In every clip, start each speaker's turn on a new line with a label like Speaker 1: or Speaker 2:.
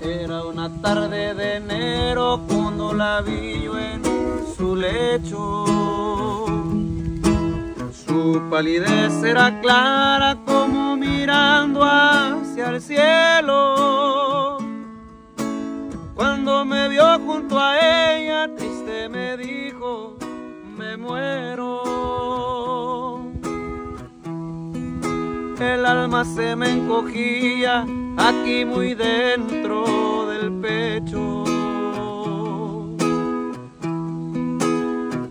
Speaker 1: Era una tarde de enero cuando la vi yo en su lecho. Su palidez era clara como mirando hacia el cielo. Cuando me vio junto a ella, triste me dijo, me muero. El alma se me encogía aquí muy dentro del pecho.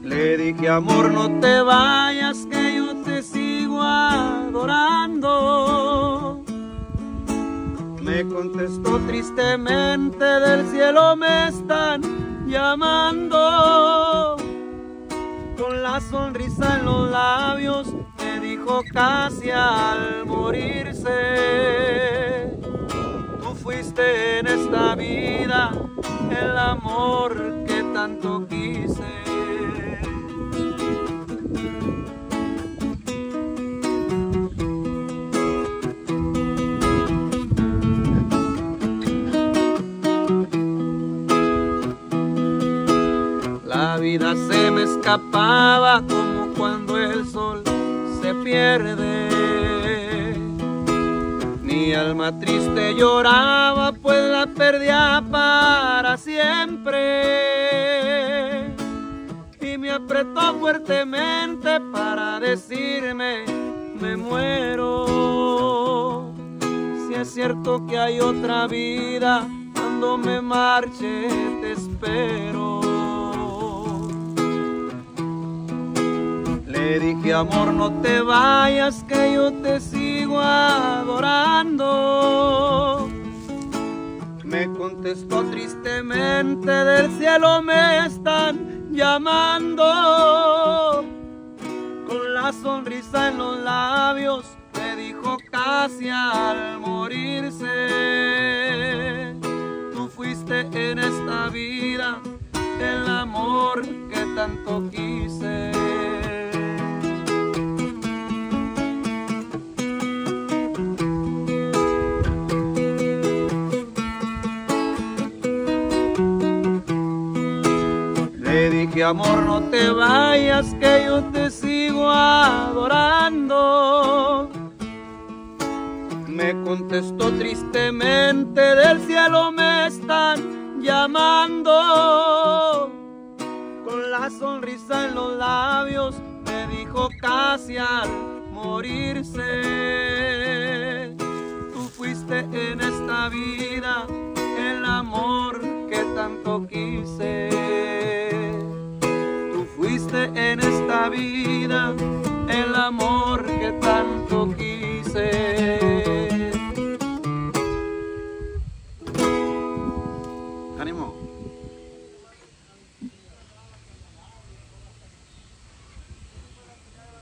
Speaker 1: Le dije, amor, no te vayas, que yo te sigo adorando. Me contestó tristemente, del cielo me están llamando. Con la sonrisa en los labios, dijo casi al morirse fuiste en esta vida el amor que tanto quise. La vida se me escapaba como cuando el sol se pierde mi alma triste lloraba, pues la perdía para siempre. Y me apretó fuertemente para decirme, me muero. Si es cierto que hay otra vida, cuando me marche te espero. Le dije, amor, no te vayas, que yo te sigo adorando. Me contestó tristemente, del cielo me están llamando. Con la sonrisa en los labios, me dijo casi al morirse. Tú fuiste en esta vida el amor que tanto quise. Dije, amor, no te vayas, que yo te sigo adorando. Me contestó tristemente, del cielo me están llamando. Con la sonrisa en los labios, me dijo casi al morirse. Tú fuiste en esta vida el amor que tanto quise en esta vida el amor que tanto quise. Ánimo.